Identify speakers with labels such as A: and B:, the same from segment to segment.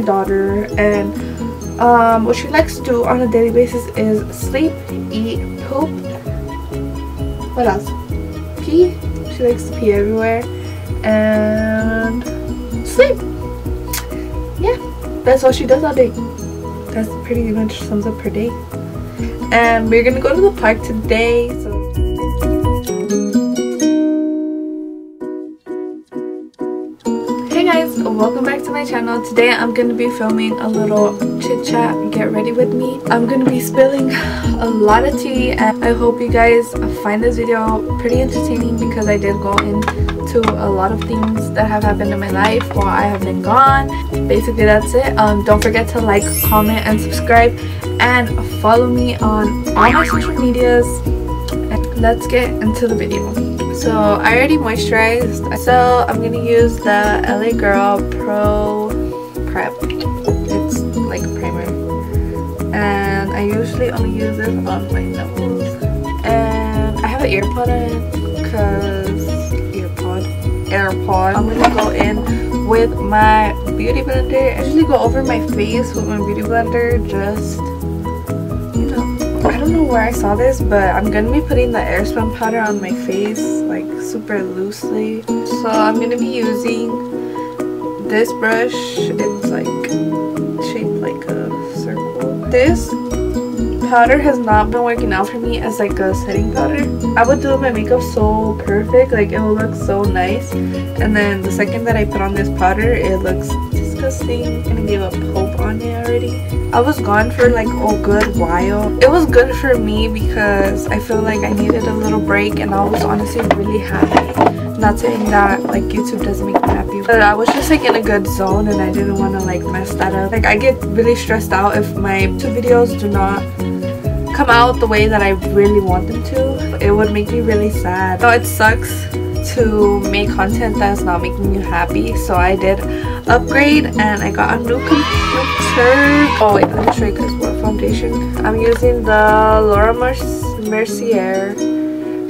A: my daughter and um, what she likes to do on a daily basis is sleep, eat, poop. What else? Pee. She likes to pee everywhere. And sleep. Yeah, that's all she does all day. That's pretty much sums up her day. And we're gonna go to the park today. So to my channel. Today i'm gonna be filming a little chit chat. Get ready with me. I'm gonna be spilling a lot of tea and i hope you guys find this video pretty entertaining because i did go into a lot of things that have happened in my life while i have been gone. Basically that's it. Um don't forget to like comment and subscribe and follow me on all my social medias. And let's get into the video so I already moisturized. So I'm gonna use the LA Girl Pro Prep. It's like a primer. And I usually only use it on my nose. And I have an earpod in because earpod. AirPod. I'm gonna go in with my beauty blender. I usually go over my face with my beauty blender just know where I saw this, but I'm gonna be putting the airspun powder on my face, like super loosely. So I'm gonna be using this brush. It's like shaped like a circle. This powder has not been working out for me as like a setting powder. I would do my makeup so perfect, like it will look so nice. And then the second that I put on this powder, it looks disgusting. I'm gonna give a pope on it already. I was gone for like a good while. It was good for me because I feel like I needed a little break and I was honestly really happy. Not saying that like YouTube doesn't make me happy, but I was just like in a good zone and I didn't want to like mess that up. Like I get really stressed out if my two videos do not come out the way that I really want them to. It would make me really sad. So it sucks to make content that's not making you happy so I did upgrade and I got a new computer. Oh wait, let me show you guys what foundation. I'm using the Laura Mercier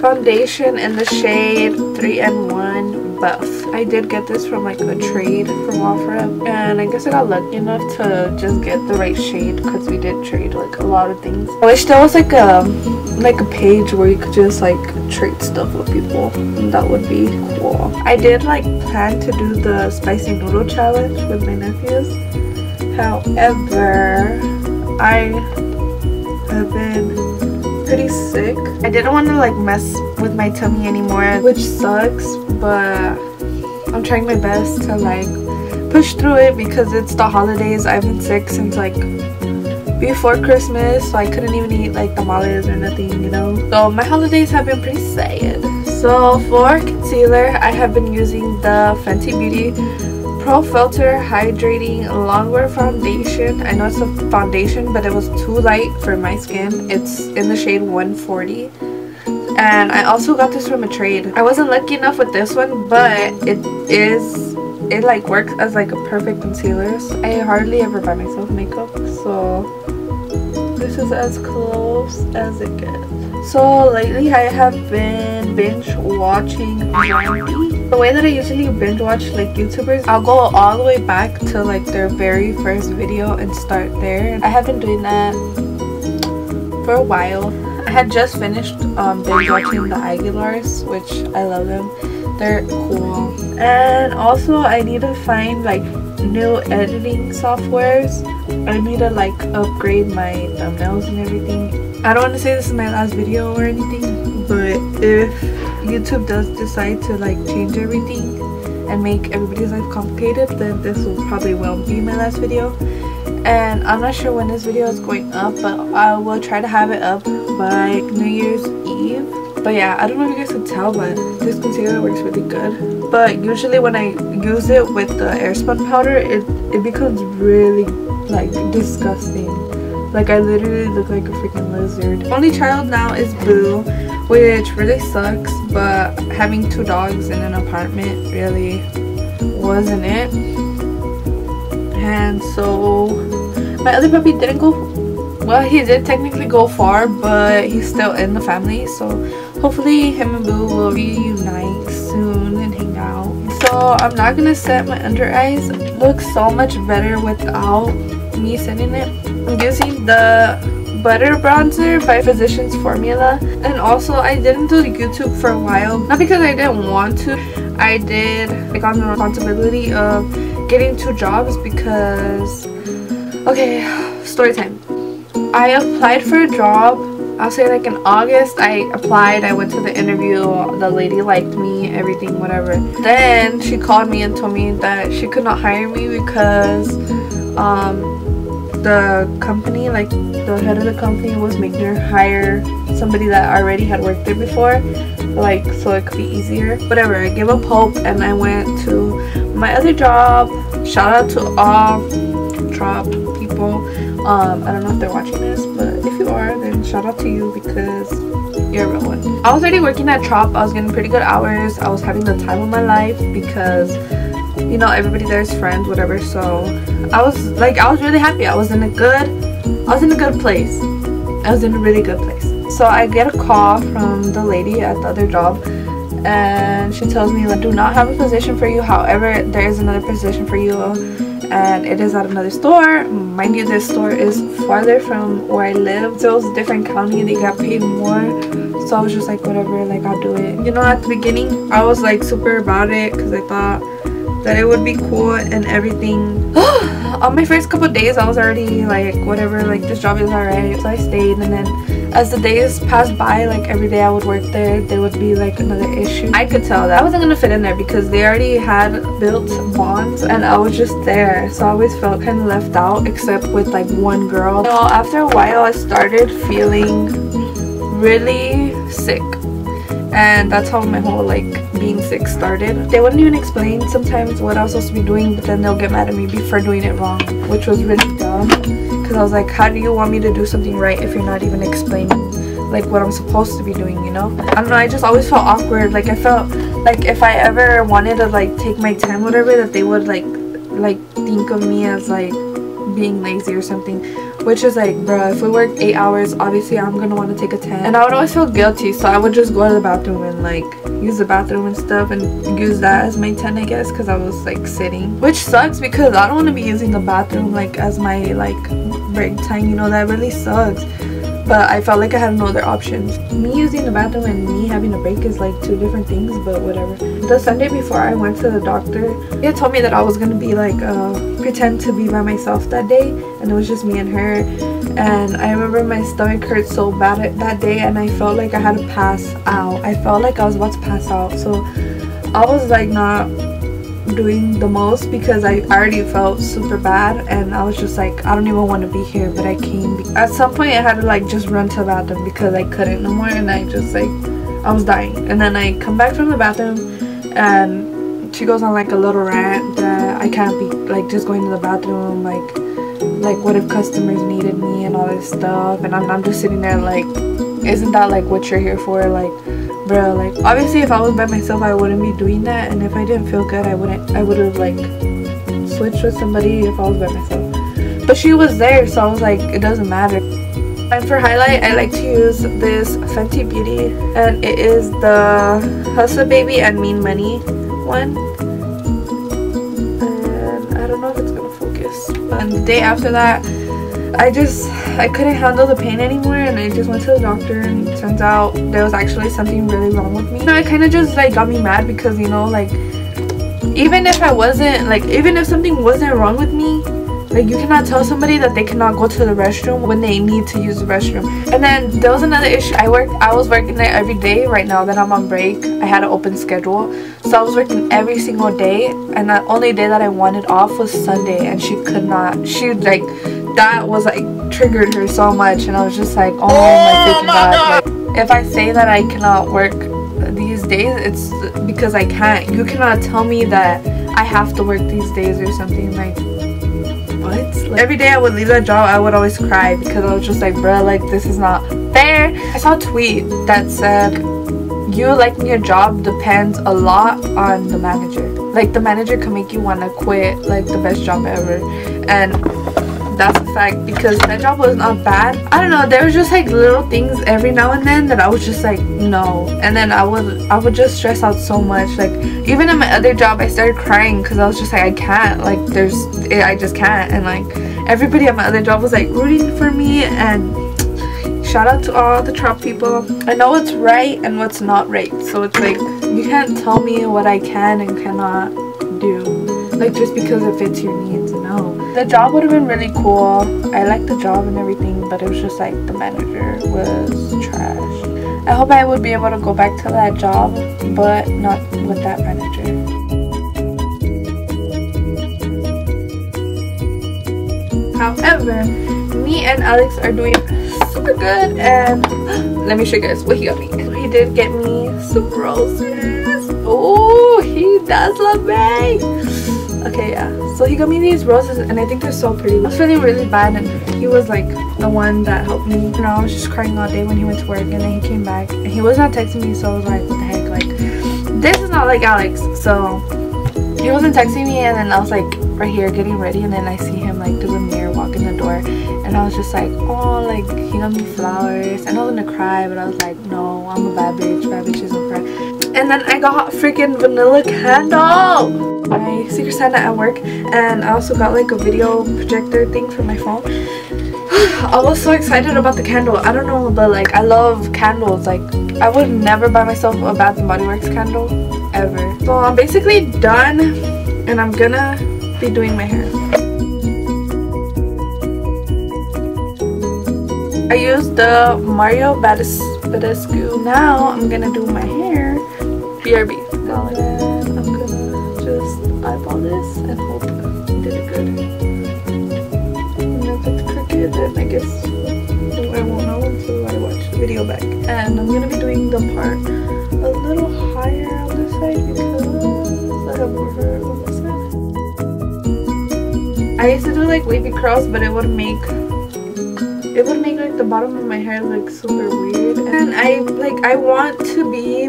A: foundation in the shade 3 and 1 buff. I did get this from like a trade from Wafra and I guess I got lucky enough to just get the right shade because we did trade like a lot of things. I wish there was like a like a page where you could just like trade stuff with people. That would be cool. I did like plan to do the spicy noodle challenge with my nephews. However, I have been pretty sick. I didn't want to like mess with my tummy anymore, which sucks, but I'm trying my best to like push through it because it's the holidays. I've been sick since like before Christmas so I couldn't even eat like tamales or nothing you know? So my holidays have been pretty sad. So for concealer I have been using the Fenty Beauty Pro Filt'r Hydrating Longwear Foundation. I know it's a foundation but it was too light for my skin. It's in the shade 140 and I also got this from a trade I wasn't lucky enough with this one but it is it like works as like a perfect concealer so I hardly ever buy myself makeup so this is as close as it gets. So lately I have been binge watching The way that I usually binge watch like YouTubers, I'll go all the way back to like their very first video and start there. I have been doing that for a while. I had just finished um, binge watching the Aguilars, which I love them. They're cool. And also I need to find like new editing softwares I need to like upgrade my thumbnails and everything I don't want to say this is my last video or anything but if YouTube does decide to like change everything and make everybody's life complicated then this will probably will be my last video and I'm not sure when this video is going up but I will try to have it up by New Year's Eve. But yeah i don't know if you guys can tell but this concealer works really good. But usually when i use it with the airspun powder it it becomes really like disgusting. Like i literally look like a freaking lizard. Only child now is boo which really sucks but having two dogs in an apartment really wasn't it. And so my other puppy didn't go well he did technically go far but he's still in the family so hopefully him and Boo will reunite soon and hang out. So I'm not gonna set my under eyes. Looks so much better without me setting it. I'm using the butter bronzer by Physicians Formula and also I didn't do YouTube for a while not because I didn't want to I did I got the responsibility of getting two jobs because okay story time I applied for a job I'll say like in August. I applied I went to the interview the lady liked me everything whatever. Then she called me and told me that she could not hire me because um the company like the head of the company was making her hire somebody that already had worked there before like so it could be easier. Whatever I gave up hope and I went to my other job. Shout out to all people um I don't know if they're watching this but if you are then shout out to you because you're a real one. I was already working at Trop. I was getting pretty good hours. I was having the time of my life because you know everybody there is friends whatever. So I was like I was really happy. I was in a good I was in a good place. I was in a really good place. So I get a call from the lady at the other job and she tells me like do not have a position for you. However there is another position for you and it is at another store. Mind you this store is farther from where I live so it's a different county they got paid more. So I was just like whatever like I'll do it. You know at the beginning I was like super about it because I thought that it would be cool and everything on my first couple days I was already like whatever like this job is alright so I stayed and then as the days passed by like every day I would work there there would be like another issue. I could tell that. I wasn't gonna fit in there because they already had built bonds and I was just there so I always felt kind of left out except with like one girl. So after a while I started feeling really sick and that's how my whole like being sick started. They wouldn't even explain sometimes what I was supposed to be doing but then they'll get mad at me for doing it wrong which was really dumb. Because I was like how do you want me to do something right if you're not even explaining like what I'm supposed to be doing you know? I don't know I just always felt awkward. Like I felt like if I ever wanted to like take my time whatever that they would like like think of me as like being lazy or something which is like bruh if we work eight hours obviously i'm gonna want to take a 10 and i would always feel guilty so i would just go to the bathroom and like use the bathroom and stuff and use that as my 10 i guess because i was like sitting. Which sucks because i don't want to be using the bathroom like as my like break time you know that really sucks but I felt like I had no other options. Me using the bathroom and me having a break is like two different things, but whatever. The Sunday before I went to the doctor, he had told me that I was gonna be like, uh, pretend to be by myself that day, and it was just me and her. And I remember my stomach hurt so bad that day, and I felt like I had to pass out. I felt like I was about to pass out, so I was like not doing the most because I already felt super bad and I was just like I don't even want to be here but I came at some point I had to like just run to the bathroom because I couldn't no more and I just like I was dying. And then I come back from the bathroom and she goes on like a little rant that I can't be like just going to the bathroom like like what if customers needed me and all this stuff and I'm, I'm just sitting there like isn't that like what you're here for? Like bro like obviously if i was by myself i wouldn't be doing that and if i didn't feel good i wouldn't i would have like switched with somebody if i was by myself. But she was there so i was like it doesn't matter. And for highlight i like to use this fenty beauty and it is the hustle baby and mean money one. And i don't know if it's gonna focus and the day after that I just I couldn't handle the pain anymore and I just went to the doctor and turns out there was actually something really wrong with me. You know, it kind of just like got me mad because you know like even if I wasn't like even if something wasn't wrong with me like you cannot tell somebody that they cannot go to the restroom when they need to use the restroom. And then there was another issue. I worked I was working there every day right now that I'm on break. I had an open schedule. So I was working every single day and the only day that I wanted off was Sunday and she could not she like that was like triggered her so much and I was just like oh, oh my god, god. Like, if I say that I cannot work these days it's because I can't. You cannot tell me that I have to work these days or something like what? Like, every day I would leave that job I would always cry because I was just like bruh like this is not fair. I saw a tweet that said you liking your job depends a lot on the manager. Like the manager can make you want to quit like the best job ever. And that's a fact because that job was not bad i don't know there was just like little things every now and then that i was just like no and then i would i would just stress out so much like even in my other job i started crying because i was just like i can't like there's eh, i just can't and like everybody at my other job was like rooting for me and shout out to all the Trump people. I know what's right and what's not right. So it's like, you can't tell me what I can and cannot do. Like just because it fits your needs, no. The job would have been really cool. I liked the job and everything, but it was just like the manager was trash. I hope I would be able to go back to that job, but not with that manager. However, me and Alex are doing super good and let me show you guys what he got me. he did get me some roses. Oh, he does love me. Okay, yeah. So he got me these roses and I think they're so pretty. I was feeling really bad and he was like the one that helped me. You know, I was just crying all day when he went to work and then he came back and he was not texting me so I was like, what the heck? Like, this is not like Alex. So he wasn't texting me and then I was like right here getting ready and then I see him like through the mirror walk in the door and I was just like oh like he got me flowers and I was gonna cry but I was like no I'm a bad bitch bad bitch isn't cry and then I got freaking vanilla candle my secret Santa at work and I also got like a video projector thing for my phone I was so excited about the candle I don't know but like I love candles like I would never buy myself a Bath and Body Works candle ever so I'm basically done and I'm gonna be doing my hair. I used the Mario Badescu. Now I'm gonna do my hair. BRB. I'm gonna just eyeball this and hope I did it good. And if it's crooked then I guess I won't know until I watch the video back. And I'm gonna be doing the part a little higher on this side because I have more hair on this side. I used to do like wavy curls but it would make it would make like the bottom of my hair look super weird and I like I want to be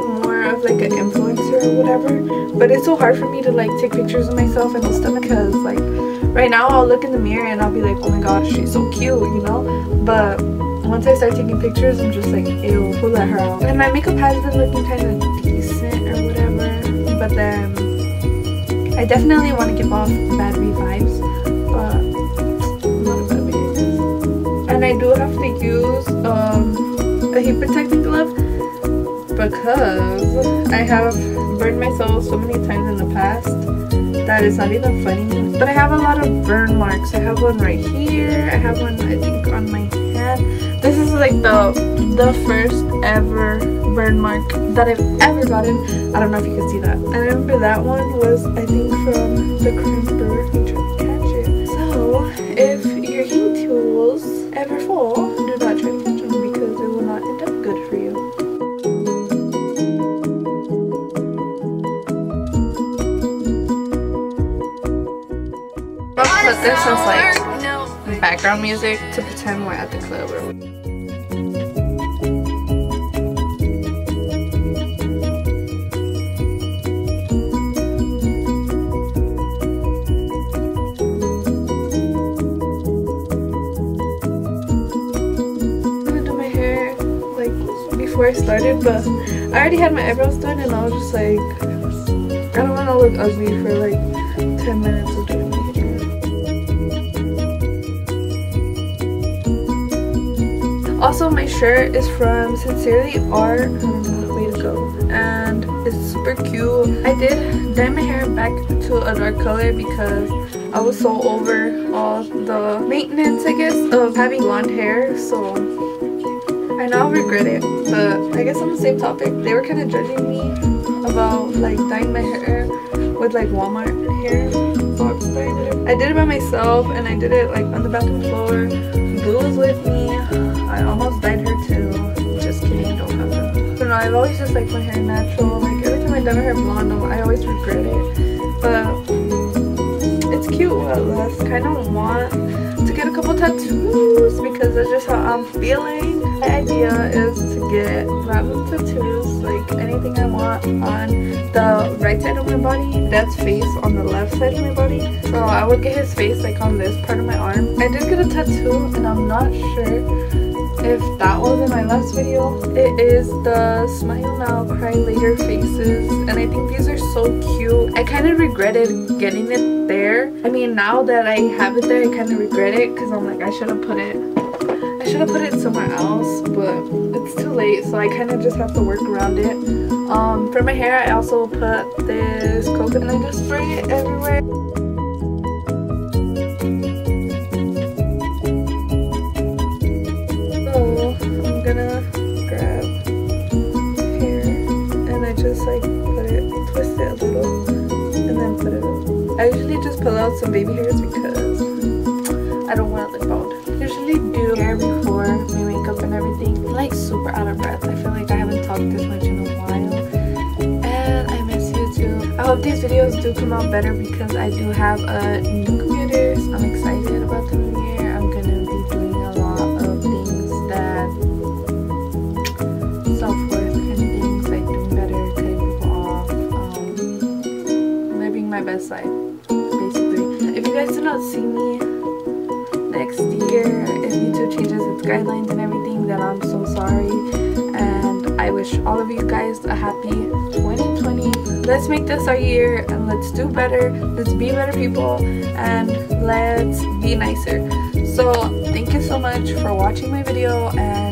A: like an influencer or whatever but it's so hard for me to like take pictures of myself and stuff because like right now I'll look in the mirror and I'll be like oh my gosh she's so cute you know? But once I start taking pictures I'm just like ew who let her out and my makeup has been looking kind of decent or whatever but then I definitely want to give off battery vibes and I do have to use um, a heat protecting glove because I have burned myself so many times in the past that it's not even funny. But I have a lot of burn marks. I have one right here. I have one I think on my hand. This is like the the first ever burn mark that I've ever gotten. I don't know if you can see that. I remember that one was I think from the crimper ever fall, tools ever try put this as like background music to pretend we're at the club. Or before I started, but I already had my eyebrows done and I was just like, I don't want to look ugly for like 10 minutes Also, my shirt is from Sincerely Art. Way to go. And it's super cute. I did dye my hair back to a dark color because I was so over all the maintenance, I guess, of having blonde hair. So I now regret it, but I guess on the same topic, they were kind of judging me about like dyeing my hair with like Walmart hair. I did it by myself and I did it like on the bathroom floor. Blue was with me. I've always just like my hair natural. Like every time I dye my hair blonde, I always regret it. But it's cute. I kind of want to get a couple tattoos because that's just how I'm feeling. My idea is to get random tattoos, like anything I want on the right side of my body, Dad's face on the left side of my body. So I would get his face like on this part of my arm. I did get a tattoo and I'm not sure if that was in my last video. It is the Smile Now Cry Later faces and I think these are so cute. I kind of regretted getting it there. I mean now that I have it there I kind of regret it because I'm like I should have put it I should have put it somewhere else but it's too late so I kind of just have to work around it. Um, for my hair I also put this coconut and I just spray it everywhere. Just pull out some baby hairs because I don't want to look bald. I Usually do hair before my makeup and everything. I'm like super out of breath. I feel like I haven't talked this much in a while. And I miss you too. I hope these videos do come out better because I do have a new computer. So I'm excited about the new year. I'm to be doing a lot of things that self-worth of things like doing better, cutting people off, um, living my best life guys do not see me next year, if YouTube changes its guidelines and everything, then I'm so sorry. And I wish all of you guys a happy 2020. Let's make this our year and let's do better. Let's be better people and let's be nicer. So thank you so much for watching my video and